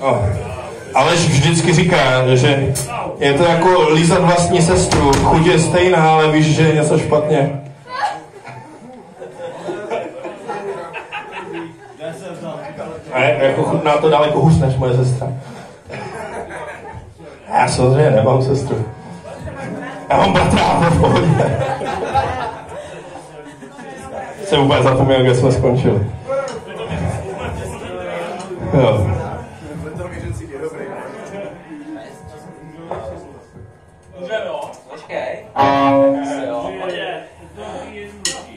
Oh. Aleš vždycky říká, že je to jako lízat vlastní sestru. Chuť je stejná, ale víš, že je něco špatně. A jako chutná to daleko hůř než moje sestra. Já samozřejmě nemám sestru. Já mám bratra, v pohodě. Jsem úplně zapomněl, kde jsme skončili. Jo. Počkej. Jo. Je to jednoduchý.